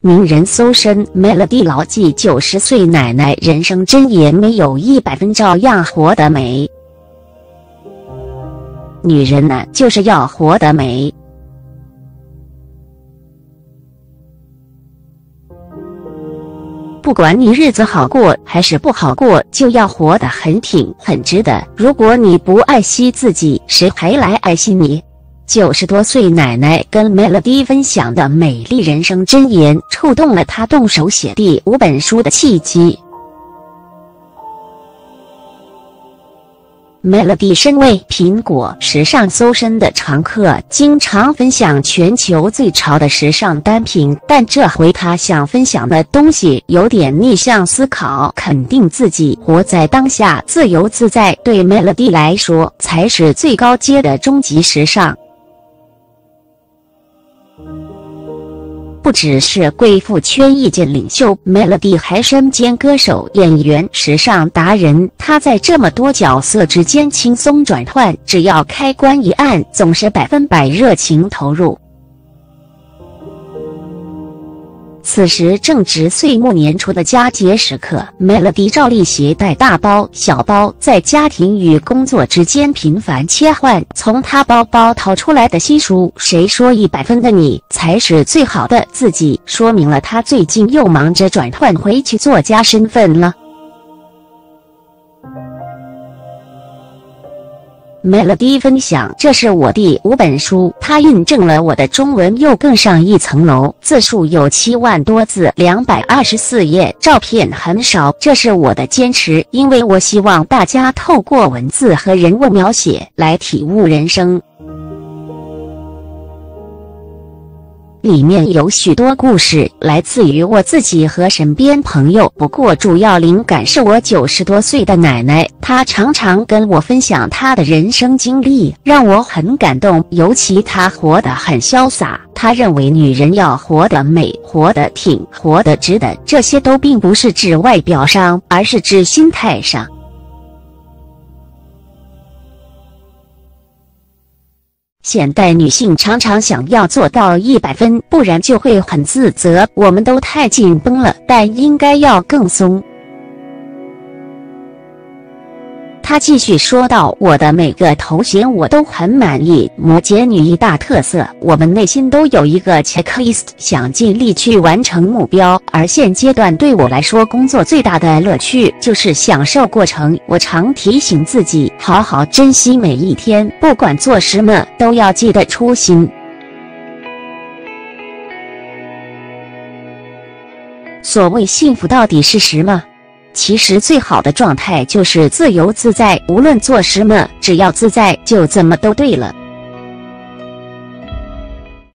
名人搜身，Melody 牢记九十岁奶奶人生箴言：没有一百分，照样活得美。女人呢，就是要活得美。不管你日子好过还是不好过，就要活得很挺、很值得。如果你不爱惜自己，谁还来爱惜你？九十多岁奶奶跟 Melody 分享的美丽人生箴言，触动了她动手写第五本书的契机。Melody 身为苹果时尚搜身的常客，经常分享全球最潮的时尚单品，但这回她想分享的东西有点逆向思考，肯定自己活在当下，自由自在，对 Melody 来说才是最高阶的终极时尚。不只是贵妇圈意见领袖，Melody 还身兼歌手、演员、时尚达人。她在这么多角色之间轻松转换，只要开关一按，总是百分百热情投入。此时正值岁末年初的佳节时刻，Melody 照例携带大包小包，在家庭与工作之间频繁切换。从他包包掏出来的新书《谁说一百分的你才是最好的自己》，说明了他最近又忙着转换回去作家身份了。Melody 分享，这是我第五本书，它印证了我的中文又更上一层楼。字数有七万多字，两百二十四页，照片很少，这是我的坚持，因为我希望大家透过文字和人物描写来体悟人生。里面有许多故事来自于我自己和身边朋友，不过主要灵感是我九十多岁的奶奶，她常常跟我分享她的人生经历，让我很感动。尤其她活得很潇洒，她认为女人要活得美、活得挺、活得值得，这些都并不是指外表上，而是指心态上。现代女性常常想要做到一百分，不然就会很自责。我们都太紧绷了，但应该要更松。他继续说道：“我的每个头衔我都很满意。摩羯女一大特色，我们内心都有一个 checklist，想尽力去完成目标。而现阶段对我来说，工作最大的乐趣就是享受过程。我常提醒自己，好好珍惜每一天，不管做什么，都要记得初心。所谓幸福到底是什么？”其实最好的状态就是自由自在，无论做什么，只要自在，就怎么都对了。